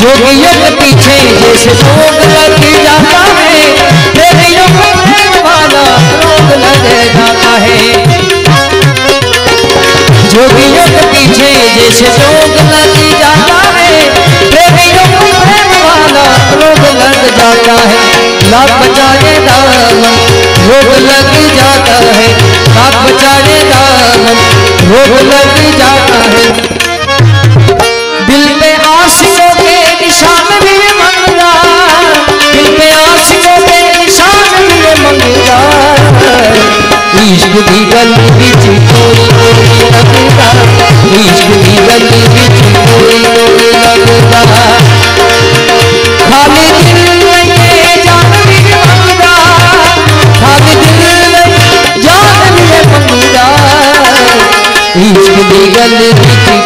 जोगियों के पीछे जैसे रोग लग जाता है। को वाला रोग लग जाता है। जोगियों के पीछे जैसे रोग लग जाता है। प्रेमियों को वाला रोग लग जाता है। लाभ बचाए इश्क दी गल